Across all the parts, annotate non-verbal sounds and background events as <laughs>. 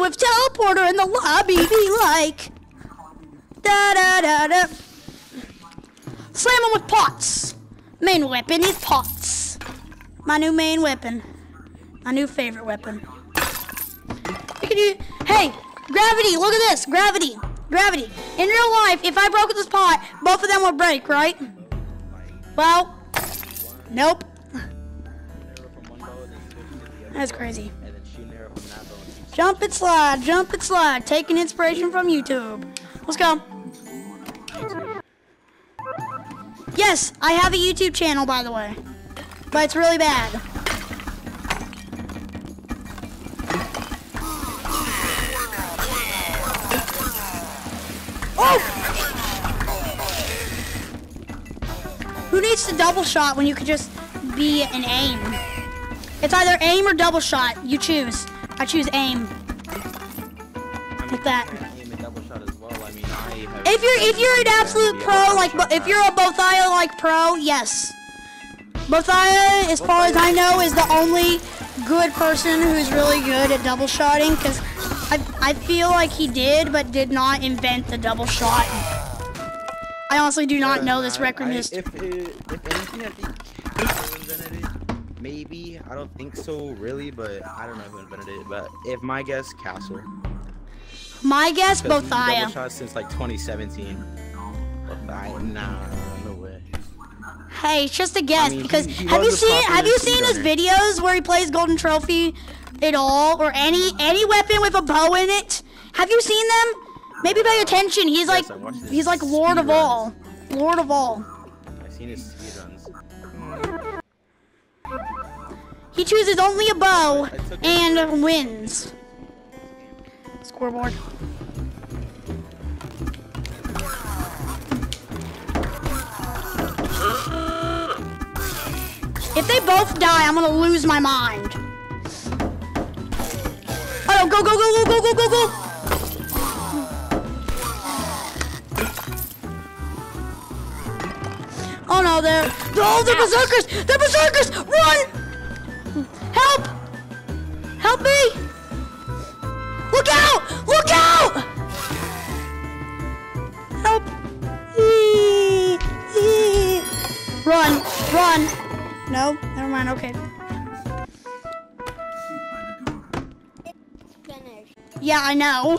with teleporter in the lobby be like? Da da da da. Slam him with pots. Main weapon is pots. My new main weapon. My new favorite weapon. You can. Hey, gravity. Look at this. Gravity. Gravity. In real life, if I broke this pot, both of them would break, right? Well, nope. <laughs> That's crazy. Jump and slide, jump and slide. Taking inspiration from YouTube. Let's go. Yes, I have a YouTube channel, by the way. But it's really bad. Oh! Who needs to double shot when you could just be an aim? It's either aim or double shot. You choose. I choose aim. Like that. Aim and double shot as well. I mean, I have If you're if you're an absolute pro, like if you're a Bothia like pro, yes. Bothia, as far as I know, is the only good person who's really good at double shotting because I I feel like he did, but did not invent the double shot. I honestly do not know this record I- is. If, it, if anything, I think Castle invented it. Maybe. I don't think so, really, but I don't know who invented it. But if my guess, Castle. My guess, double shot since like 2017. Bothia, nah, no way. Hey, it's just a guess mean, because he- he have you seen have you seen his videos where he plays Golden Trophy at all or any any weapon with a bow in it? Have you seen them? Maybe pay attention. He's like I watched his he's like Lord of speedruns. all. Lord of all. I've seen his speedruns. He chooses only a bow I took it. and wins. Scoreboard. If they both die, I'm gonna lose my mind. Oh, go, go, go, go, go, go, go, go! Oh no, they're, oh, they're berserkers! They're berserkers! Run! Help! Me! Look out! Look out! Help! Run! Run! No? Never mind, okay. Yeah, I know.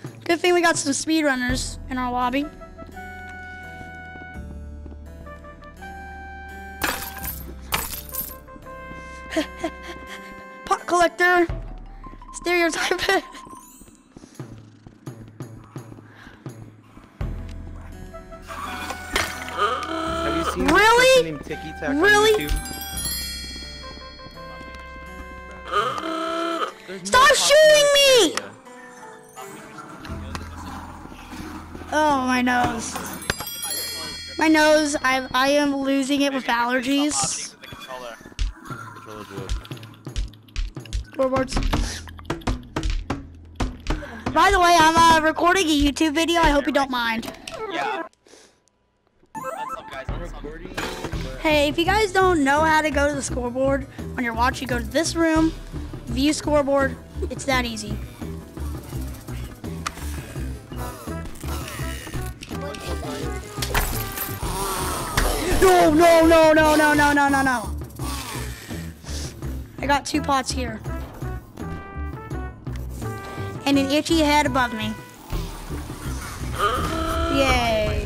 <laughs> Good thing we got some speedrunners in our lobby. <laughs> Pot collector. Stereotype. <laughs> Have you seen Really? named Tiki Tac Really? YouTube? Stop shooting me! Oh, my nose. My nose, I, I am losing it with allergies. Scoreboards. By the way, I'm uh, recording a YouTube video. I hope you don't mind. Yeah. Hey, if you guys don't know how to go to the scoreboard on your watch, you go to this room, view scoreboard. It's that easy. No, no, no, no, no, no, no, no, no. I got two pots here. And an itchy head above me. Yay.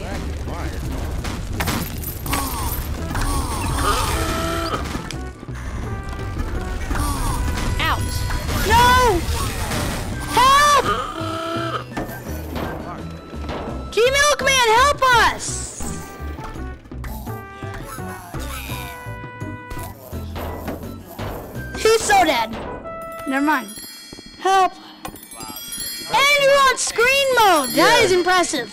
Out. No! Help! G-Milkman, help us! He's so dead. Never mind. Help. And you're on screen mode. That is impressive.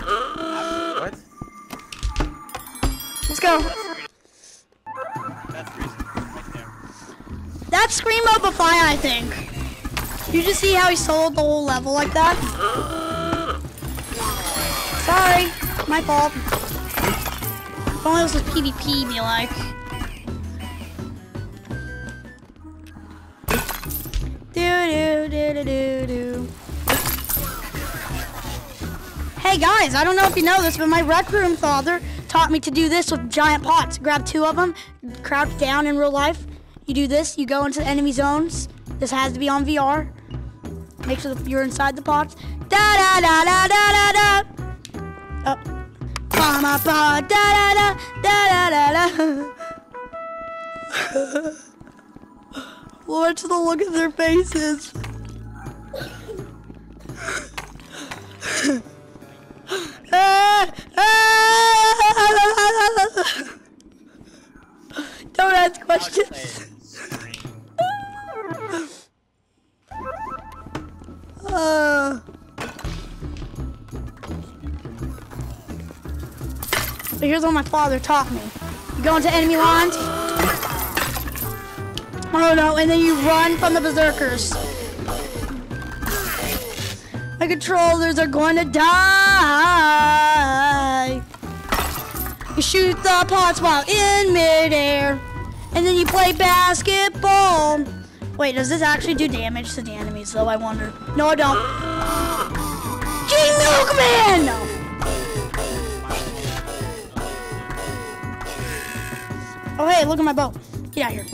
What? Let's go. That's reason right. That's screen mode before I think. You just see how he sold the whole level like that? Sorry, my fault. If only this was PvP, be like. Hey guys, I don't know if you know this, but my rec room father taught me to do this with giant pots. Grab two of them, crouch down in real life. You do this, you go into the enemy zones. This has to be on VR. Make sure you're inside the pots. Da da da da da da da. Oh. Up. Ma pa da da da da da da da. <laughs> Watch the look at their faces. Don't ask questions. Uh. Here's what my father taught me. You go into enemy lines. Oh no, and then you run from the berserkers. My controllers are going to die. You shoot the pots while in midair. And then you play basketball. Wait, does this actually do damage to the enemies though, I wonder? No, I don't. Milkman! Oh hey, look at my boat. Get out here.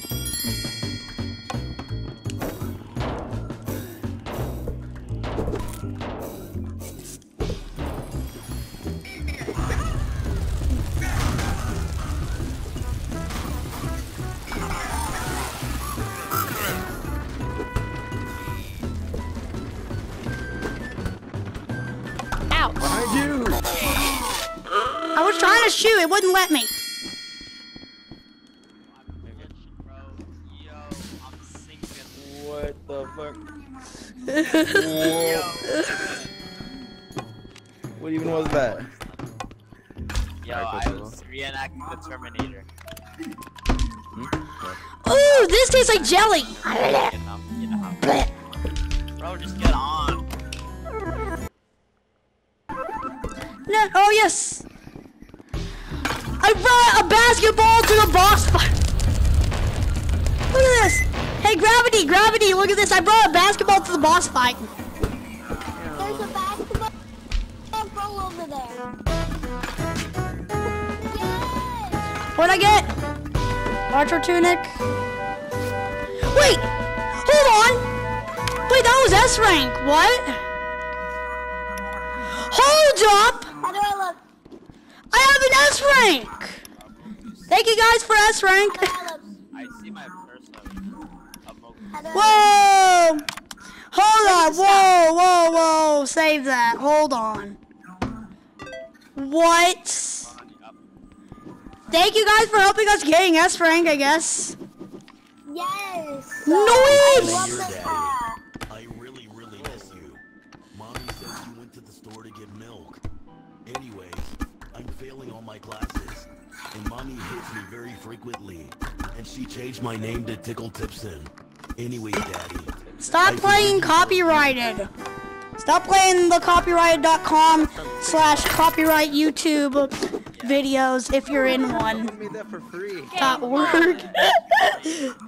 I was trying to shoot, it wouldn't let me. Bro, yo, I'm sinking. What the fuck? What even was that? yo, I was reenacting the Terminator. Hmm? Ooh, this tastes like jelly. You know, you know. Bro, just get on. No, oh yes. I brought a basketball to the boss fight. Look at this. Hey, gravity, gravity, look at this. I brought a basketball to the boss fight. There's a basketball ball over there. Yes! What'd I get? Archer tunic. Wait, hold on. Wait, that was S rank. What? Hold up. How do I look? I have an S rank. Thank you guys for S rank. I see my person. How do I Whoa! Hold on, whoa, whoa, whoa, save that, hold on. What? Thank you guys for helping us getting S rank, I guess. Yes! Noise! Classes, and mommy hits me very frequently. And she changed my name to Tickle Tipson. Anyway, daddy. Stop playing copyrighted. Stop playing the copyrighted.com slash copyright YouTube videos if you're in one. Made that for free. Dot org.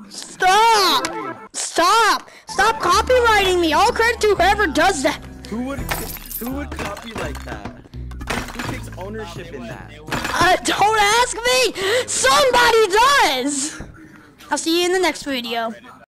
Stop! Stop! Stop copywriting me! All credit to whoever does that. Who would who would copyright that? Ownership in that? Uh, don't ask me! Somebody does! I'll see you in the next video.